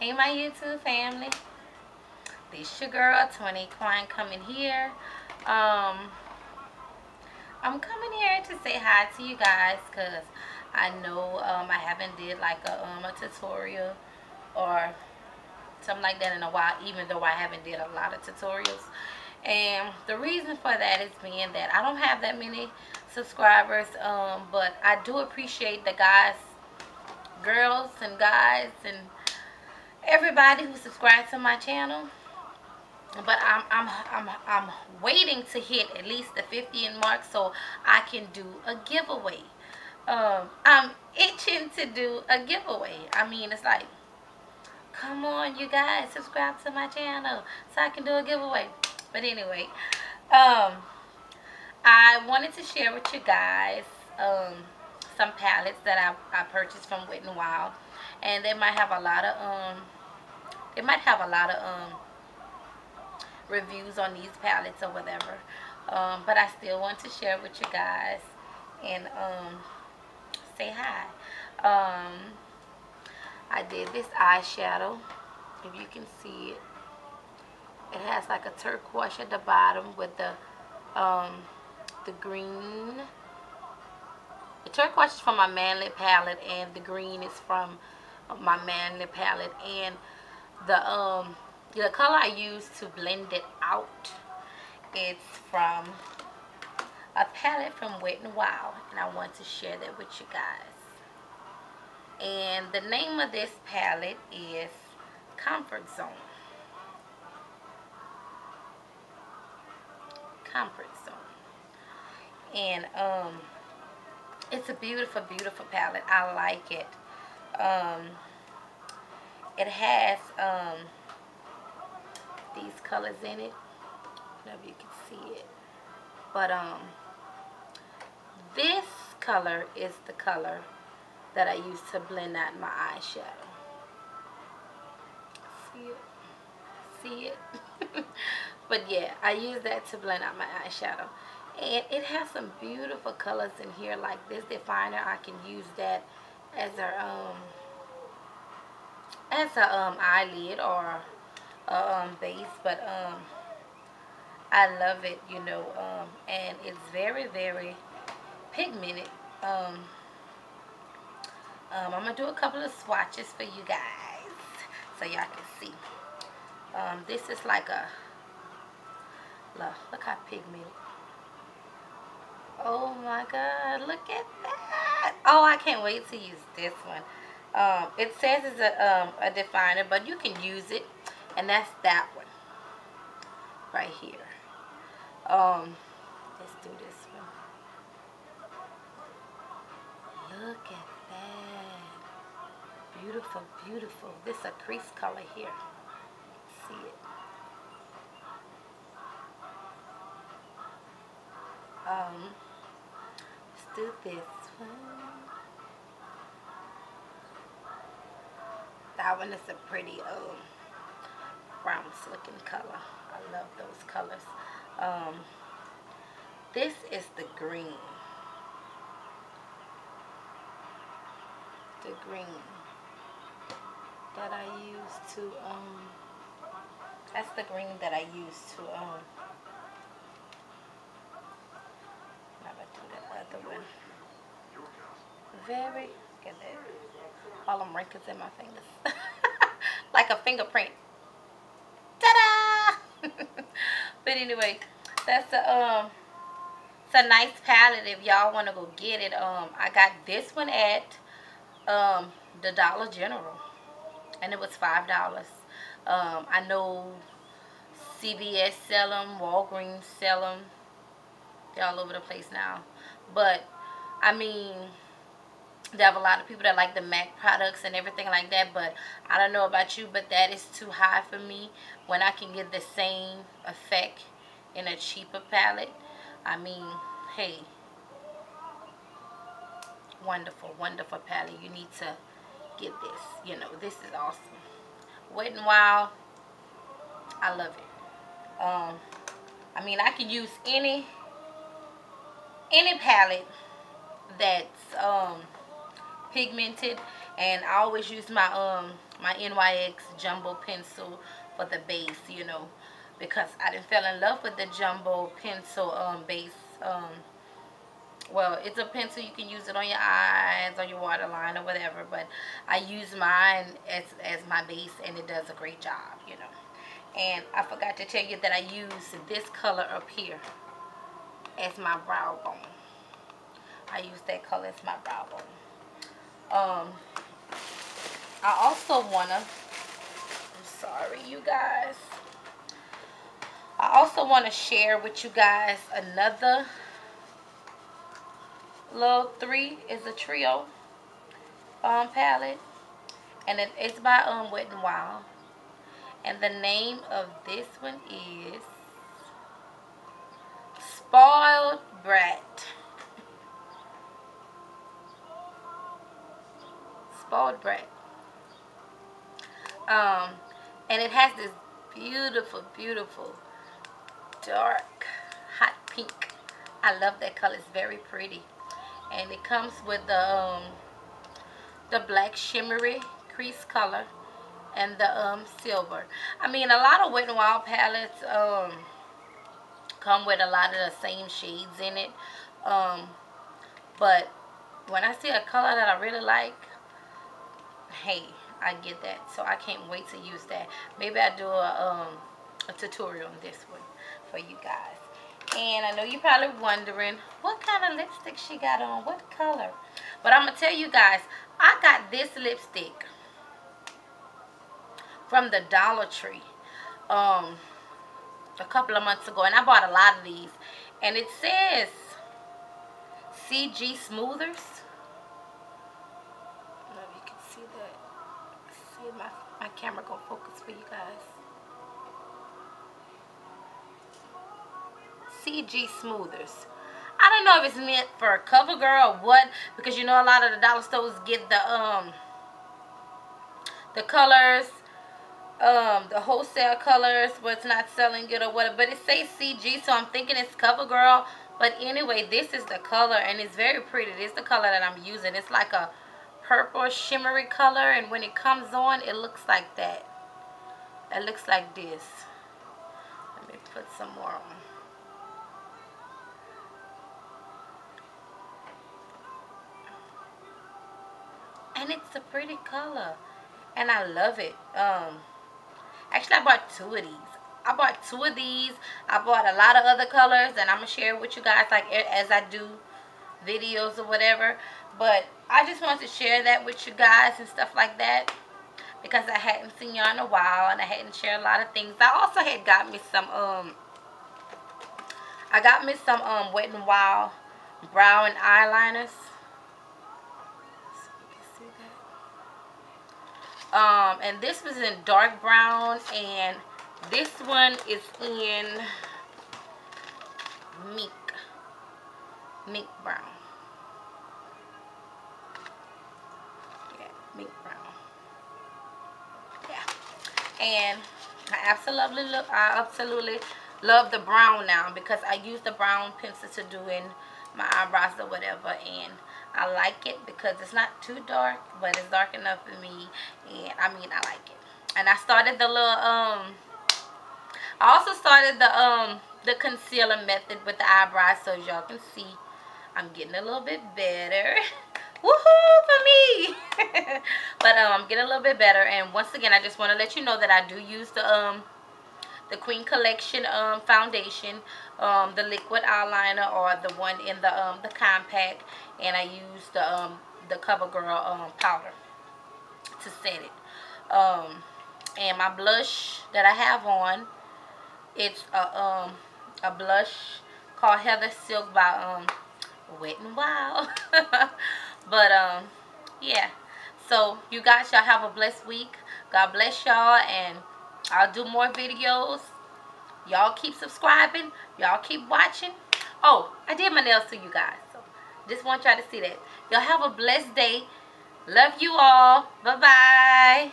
Hey my YouTube family. This your girl Tony Quine coming here. Um I'm coming here to say hi to you guys because I know um, I haven't did like a, um, a tutorial or something like that in a while even though I haven't did a lot of tutorials and the reason for that is being that I don't have that many subscribers um, but I do appreciate the guys girls and guys and everybody who subscribed to my channel but I'm, I'm, I'm, I'm waiting to hit at least the 50 mark so I can do a giveaway. Um, I'm itching to do a giveaway. I mean, it's like, come on, you guys, subscribe to my channel so I can do a giveaway. But anyway, um, I wanted to share with you guys um, some palettes that I, I purchased from Wet n Wild. And they might have a lot of, um, they might have a lot of, um, reviews on these palettes or whatever. Um, but I still want to share with you guys and um, say hi. Um, I did this eyeshadow, if you can see it. It has like a turquoise at the bottom with the um, the green. The turquoise is from my Manly palette and the green is from my Manly palette. And the um the color I use to blend it out it's from a palette from Wet n Wild and I want to share that with you guys. And the name of this palette is Comfort Zone. Comfort Zone. And um it's a beautiful beautiful palette. I like it. Um it has um these colors in it. If you can see it. But um, this color is the color that I use to blend out my eyeshadow. See it? See it? but yeah, I use that to blend out my eyeshadow. And it has some beautiful colors in here like this definer. I can use that as our um as a um eyelid or um, base, but um, I love it, you know, um, and it's very, very pigmented. Um, um, I'm to do a couple of swatches for you guys so y'all can see. Um, this is like a, look, look how pigmented. Oh my god, look at that. Oh, I can't wait to use this one. Um, it says it's a, um, a definer, but you can use it. And that's that one. Right here. Um let's do this one. Look at that. Beautiful beautiful. This a crease color here. See it? Um let's do this one that one is a pretty um brown looking color. I love those colors. Um, this is the green. The green that I use to, um, that's the green that I use to, um, do the other one. Very, look at that. All them wrinkles in my fingers. like a fingerprint. Ta-da! but anyway, that's a um it's a nice palette if y'all want to go get it. Um I got this one at um the Dollar General and it was five dollars. Um I know CVS sell them, Walgreens sell them. They're all over the place now. But I mean they have a lot of people that like the MAC products and everything like that but I don't know about you but that is too high for me when I can get the same effect in a cheaper palette. I mean hey wonderful wonderful palette. You need to get this you know this is awesome. Wet n Wild I love it. Um I mean I can use any any palette that's um pigmented and I always use my um my NYX jumbo pencil for the base, you know, because I didn't fell in love with the jumbo pencil um, base. Um, well, it's a pencil. You can use it on your eyes, on your waterline or whatever, but I use mine as, as my base and it does a great job, you know. And I forgot to tell you that I use this color up here as my brow bone. I use that color as my brow bone. Um, I also want to, I'm sorry you guys. I also want to share with you guys another little three is a trio um, palette. And it, it's by um, Wet n Wild. And the name of this one is Spoiled Brat. Spoiled Brat. Um, and it has this beautiful, beautiful, dark, hot pink. I love that color. It's very pretty. And it comes with the, um, the black shimmery crease color and the um, silver. I mean, a lot of Wet n Wild palettes um, come with a lot of the same shades in it. Um, but when I see a color that I really like, hey, I get that. So I can't wait to use that. Maybe I do a, um, a tutorial on this one for you guys. And I know you're probably wondering, what kind of lipstick she got on? What color? But I'm to tell you guys, I got this lipstick from the Dollar Tree um, a couple of months ago. And I bought a lot of these. And it says CG Smoothers. My, my camera gonna focus for you guys. CG Smoothers. I don't know if it's meant for a cover girl or what because you know a lot of the dollar stores get the um the colors um the wholesale colors but it's not selling it or whatever but it says CG so I'm thinking it's cover girl but anyway this is the color and it's very pretty this is the color that I'm using it's like a purple shimmery color and when it comes on it looks like that. It looks like this. Let me put some more on. And it's a pretty color and I love it. Um actually I bought two of these. I bought two of these. I bought a lot of other colors and I'm gonna share with you guys like as I do videos or whatever. But I just wanted to share that with you guys and stuff like that because I hadn't seen y'all in a while and I hadn't shared a lot of things. I also had got me some um I got me some um Wet n Wild brow and eyeliners. Um and this was in dark brown and this one is in mink mink brown. And I absolutely look I absolutely love the brown now because I use the brown pencil to do in my eyebrows or whatever and I like it because it's not too dark but it's dark enough for me and I mean I like it. And I started the little um I also started the um the concealer method with the eyebrows so as y'all can see I'm getting a little bit better woohoo for me but um I'm getting a little bit better and once again I just want to let you know that I do use the um the Queen Collection um foundation um the liquid eyeliner or the one in the um the compact and I use the um the CoverGirl um powder to set it um and my blush that I have on it's a um a blush called Heather Silk by um Wet n Wild But, um, yeah. So, you guys, y'all have a blessed week. God bless y'all. And I'll do more videos. Y'all keep subscribing. Y'all keep watching. Oh, I did my nails to you guys. So, just want y'all to see that. Y'all have a blessed day. Love you all. Bye-bye.